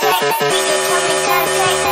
Contact.